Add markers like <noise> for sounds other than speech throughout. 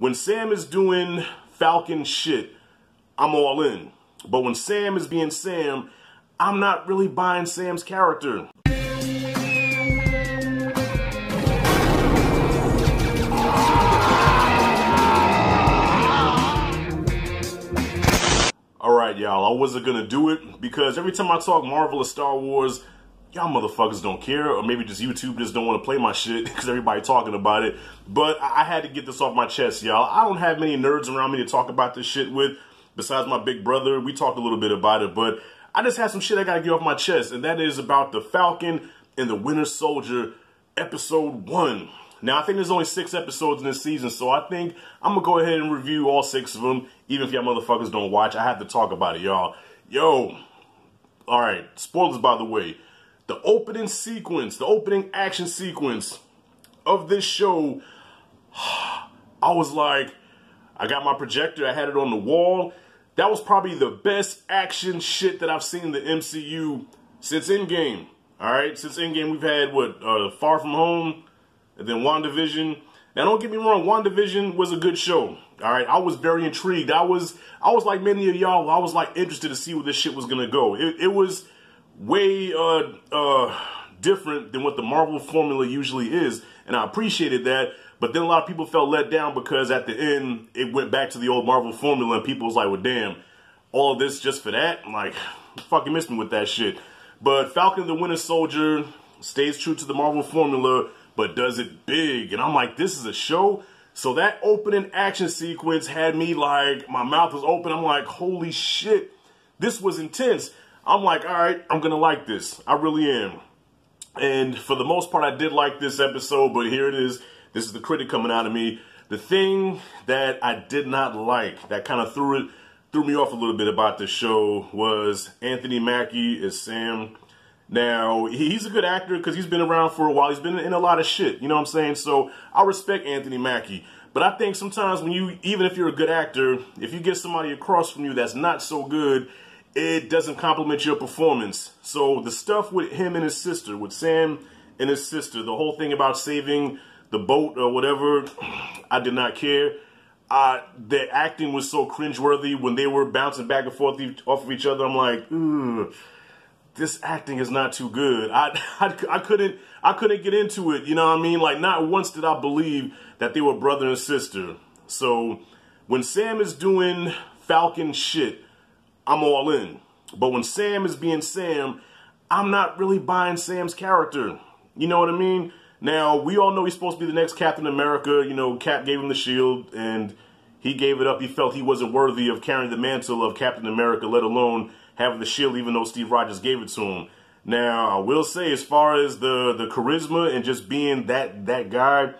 when Sam is doing Falcon shit, I'm all in. But when Sam is being Sam, I'm not really buying Sam's character. Alright, y'all, I wasn't gonna do it because every time I talk Marvel or Star Wars, y'all motherfuckers don't care, or maybe just YouTube just don't want to play my shit <laughs> because everybody talking about it. But I had to get this off my chest, y'all. I don't have many nerds around me to talk about this shit with, besides my big brother. We talked a little bit about it, but I just had some shit I gotta get off my chest, and that is about the Falcon and the Winter Soldier episode one. Now, I think there's only six episodes in this season, so I think I'm gonna go ahead and review all six of them, even if y'all motherfuckers don't watch. I have to talk about it, y'all. Yo, alright, spoilers by the way the opening sequence, the opening action sequence of this show, <sighs> I was like, I got my projector, I had it on the wall. That was probably the best action shit that I've seen in the MCU since Endgame. All right, since Endgame, we've had what uh, Far From Home, and then WandaVision. Now, don't get me wrong, WandaVision was a good show. All right, I was very intrigued. I was, I was like many of y'all. I was like interested to see where this shit was gonna go. It, it was way uh, uh, different than what the Marvel formula usually is, and I appreciated that. But then a lot of people felt let down because at the end it went back to the old Marvel formula, and people was like, "Well, damn, all of this just for that?" I'm like, fucking missed me with that shit. But Falcon the Winter Soldier stays true to the Marvel formula, but does it big. And I'm like, this is a show. So that opening action sequence had me like, my mouth was open. I'm like, holy shit, this was intense. I'm like, all right, I'm going to like this. I really am. And for the most part, I did like this episode, but here it is. This is the critic coming out of me. The thing that I did not like, that kind of threw it, threw me off a little bit about the show was Anthony Mackie as Sam. Now, he's a good actor because he's been around for a while. He's been in a lot of shit, you know what I'm saying? So I respect Anthony Mackie. But I think sometimes when you, even if you're a good actor, if you get somebody across from you that's not so good, it doesn't complement your performance. So the stuff with him and his sister, with Sam and his sister, the whole thing about saving the boat or whatever, I did not care. Uh, the acting was so cringeworthy when they were bouncing back and forth off of each other. I'm like, this acting is not too good. I, <laughs> I, I couldn't I couldn't get into it. You know what I mean? Like not once did I believe that they were brother and sister. So when Sam is doing Falcon shit, I'm all in. But when Sam is being Sam, I'm not really buying Sam's character. You know what I mean? Now, we all know he's supposed to be the next Captain America. You know, Cap gave him the shield and he gave it up. He felt he wasn't worthy of carrying the mantle of Captain America, let alone having the shield, even though Steve Rogers gave it to him. Now, I will say, as far as the, the charisma and just being that that guy,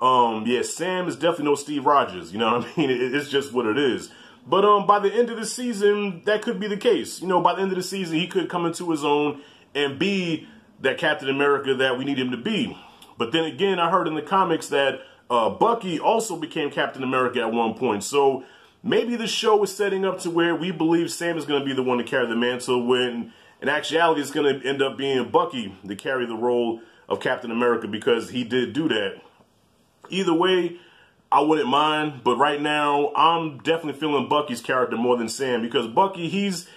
um, yeah, Sam is definitely no Steve Rogers. You know what I mean? <laughs> It, it's just what it is. But um, by the end of the season, that could be the case. You know, by the end of the season, he could come into his own and be that Captain America that we need him to be. But then again, I heard in the comics that uh, Bucky also became Captain America at one point. So maybe the show is setting up to where we believe Sam is going to be the one to carry the mantle when in actuality it's going to end up being Bucky to carry the role of Captain America because he did do that. Either way, I wouldn't mind, but right now I'm definitely feeling Bucky's character more than Sam because Bucky he's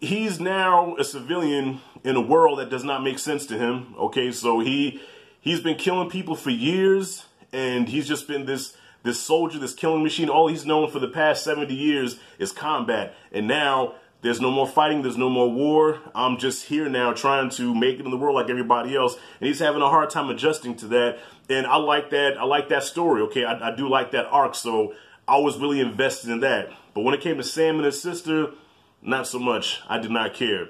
he's now a civilian in a world that does not make sense to him. Okay, so he he's been killing people for years and he's just been this this soldier, this killing machine. All he's known for the past 70 years is combat. And now there's no more fighting. There's no more war. I'm just here now trying to make it in the world like everybody else. And he's having a hard time adjusting to that. And I like that. I like that story. Okay. I, I do like that arc. So I was really invested in that. But when it came to Sam and his sister, not so much. I did not care.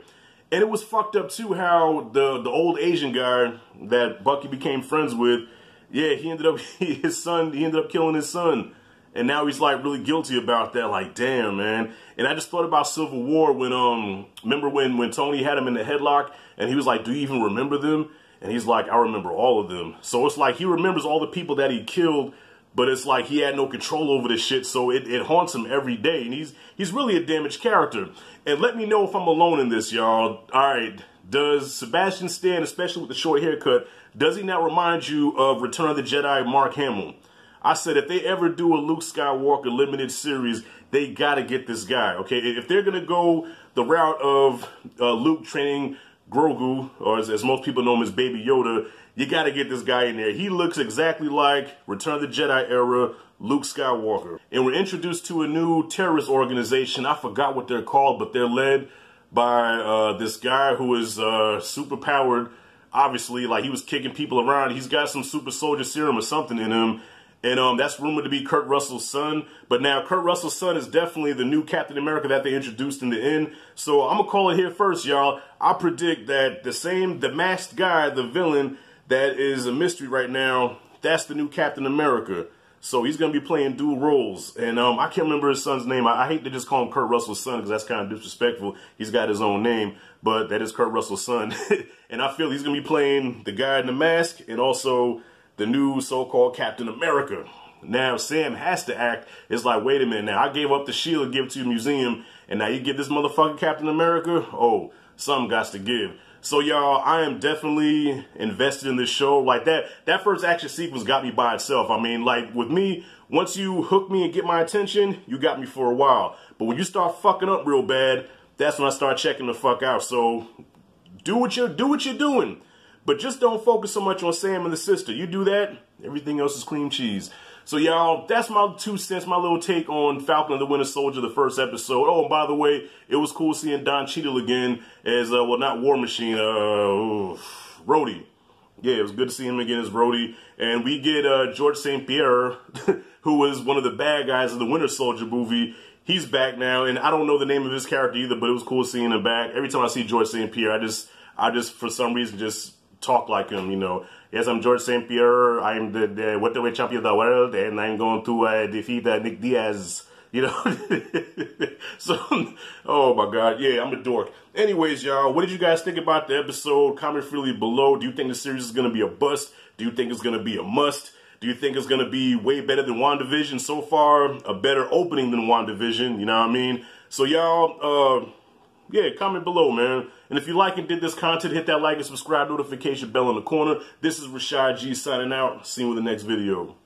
And it was fucked up too how the, the old Asian guy that Bucky became friends with, yeah, he ended up, <laughs> his son, he ended up killing his son. And now he's like really guilty about that. Like, damn, man. And I just thought about Civil War when, um, remember when, when Tony had him in the headlock and he was like, do you even remember them? And he's like, I remember all of them. So it's like he remembers all the people that he killed, but it's like he had no control over this shit. So it, it haunts him every day. And he's, he's really a damaged character. And let me know if I'm alone in this, y'all. All right. Does Sebastian Stan, especially with the short haircut, does he not remind you of Return of the Jedi Mark Hamill? I said if they ever do a Luke Skywalker limited series, they got to get this guy. Okay, if they're gonna go the route of uh, Luke training Grogu, or as, as, most people know him as Baby Yoda, you got to get this guy in there. He looks exactly like Return of the Jedi era Luke Skywalker. And we're introduced to a new terrorist organization. I forgot what they're called, but they're led by uh, this guy who is uh, super powered. Obviously, like he was kicking people around. He's got some super soldier serum or something in him. And um, that's rumored to be Kurt Russell's son. But now Kurt Russell's son is definitely the new Captain America that they introduced in the end. So I'm gonna call it here first, y'all. I predict that the same, the masked guy, the villain that is a mystery right now, that's the new Captain America. So he's going to be playing dual roles. And um, I can't remember his son's name. I, I, hate to just call him Kurt Russell's son because that's kind of disrespectful. He's got his own name, but that is Kurt Russell's son. <laughs> and I feel he's going to be playing the guy in the mask and also the new so-called Captain America. Now Sam has to act. It's like, wait a minute now. I gave up the shield give it to the museum. And now you give this motherfucker Captain America? Oh, something got to give. So y'all, I am definitely invested in this show. Like that, that first action sequence got me by itself. I mean, like with me, once you hook me and get my attention, you got me for a while. But when you start fucking up real bad, that's when I start checking the fuck out. So do what you're do what you're doing. But just don't focus so much on Sam and the sister. You do that, everything else is cream cheese. So y'all, that's my two cents, my little take on Falcon and the Winter Soldier, the first episode. Oh, and by the way, it was cool seeing Don Cheadle again as, uh, well, not War Machine, uh, Rhodey. Yeah, it was good to see him again as Rhodey. And we get uh, George St. Pierre, <laughs> who was one of the bad guys in the Winter Soldier movie. He's back now, and I don't know the name of his character either, but it was cool seeing him back. Every time I see George St. Pierre, I just, I just, for some reason, just talk like him, you know. Yes, I'm George St. Pierre. I'm the, the welterweight champion of the world, and I'm going to uh, defeat uh, Nick Diaz. <laughs> You know, <laughs> so oh my god, yeah, I'm a dork. Anyways, y'all, what did you guys think about the episode? Comment freely below. Do you think the series is gonna be a bust? Do you think it's gonna be a must? Do you think it's gonna be way better than WandaVision so far? A better opening than WandaVision, you know what I mean? So y'all, uh, yeah, comment below, man. And if you like and did this content, hit that like and subscribe notification bell in the corner. This is Rashad G signing out. See you in the next video.